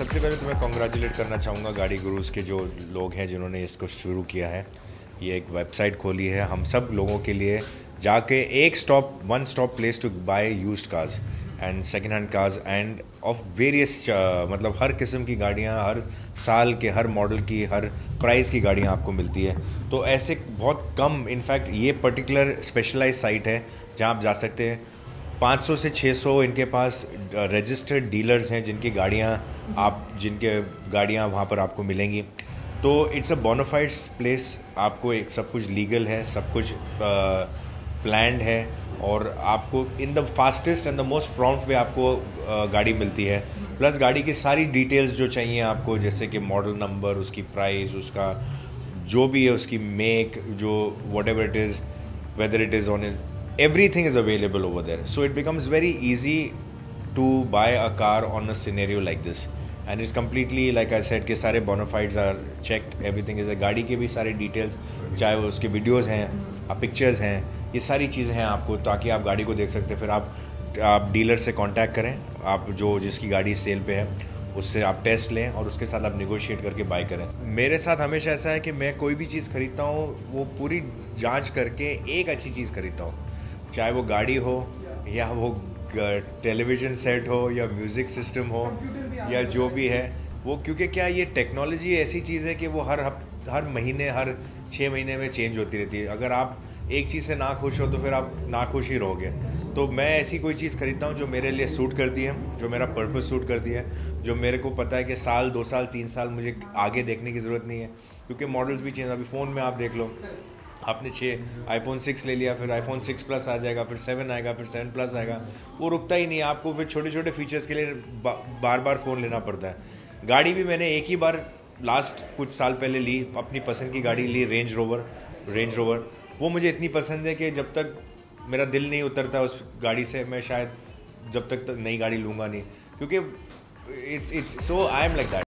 सबसे पहले तो मैं कॉन्ग्रेचुलेट करना चाहूँगा गाड़ी गुरुज के जो लोग हैं जिन्होंने इसको शुरू किया है। ये एक वेबसाइट खोली है। हम सब लोगों के लिए जाके एक stop one stop place to buy used cars and second hand cars and of various मतलब हर किस्म की गाड़ियाँ, हर साल के, हर मॉडल की, हर प्राइस की गाड़ियाँ आपको मिलती है। तो ऐसे बहुत कम इनफैक्ट ये पर्टिकुलर स्पेशलाइज साइट है जहाँ आप जा सकते हैं। 500 से 600 इनके पास रजिस्टर्ड डीलर्स हैं जिनकी गाड़ियाँ आप, जिनके गाड़ियाँ वहाँ पर आपको मिलेंगी। तो इट्स अ बोनाफाइड प्लेस आपको एक सब कुछ लीगल है, सब कुछ प्लान्ड है, और आपको in the fastest and the most prompt way आपको गाड़ी मिलती है। प्लस गाड़ी की सारी डिटेल्स जो चाहिए आपको, जैसे कि मॉडल नंबर उसकी प्राइस उसका जो भी है, उसकी मेक जो whatever it is whether it is on everything is available over there. So it becomes very easy to buy a car on a scenario like this. And it's completely, like I said, कि सारे bonafides are checked everything is गाड़ी के भी सारे details चाहे वो उसके videos हैं पिक्चर्स हैं, ये सारी चीज़ें हैं आपको ताकि आप गाड़ी को देख सकते हैं फिर आप आप डीलर से कांटेक्ट करें, आप जो जिसकी गाड़ी सेल पे है, उससे आप टेस्ट लें और उसके साथ आप निगोशिएट करके बाय करें मेरे साथ हमेशा ऐसा है कि मैं कोई भी चीज़ खरीदता हूँ, वो पूरी जाँच करके एक अच्छी चीज़ खरीदता हूँ चाहे वो गाड़ी हो या वो टेलीविज़न सेट हो या म्यूज़िक सिस्टम हो या जो भी है वो क्योंकि क्या ये टेक्नोलॉजी ऐसी चीज़ है कि वो हर हफ हर महीने हर छः महीने में चेंज होती रहती है। अगर आप एक चीज़ से ना खुश हो तो फिर आप ना खुश ही रहोगे। तो मैं ऐसी कोई चीज़ खरीदता हूँ जो मेरे लिए सूट करती है जो मेरा पर्पस सूट करती है जो मेरे को पता है कि साल दो साल तीन साल मुझे आगे देखने की ज़रूरत नहीं है। क्योंकि मॉडल्स भी चेंज अभी फ़ोन में आप देख लो। आपने छः आईफोन सिक्स ले लिया फिर आईफोन सिक्स प्लस आ जाएगा फिर सेवन आएगा फिर सेवन प्लस आएगा। वो रुकता ही नहीं आपको फिर छोटे छोटे फीचर्स के लिए बा, बार बार फ़ोन लेना पड़ता है। गाड़ी भी मैंने एक ही बार लास्ट कुछ साल पहले ली अपनी पसंद की गाड़ी ली रेंज रोवर रेंज रोवर वो मुझे इतनी पसंद है कि जब तक मेरा दिल नहीं उतरता उस गाड़ी से मैं शायद जब तक नई गाड़ी लूँगा नहीं। क्योंकि it's it's so I am like that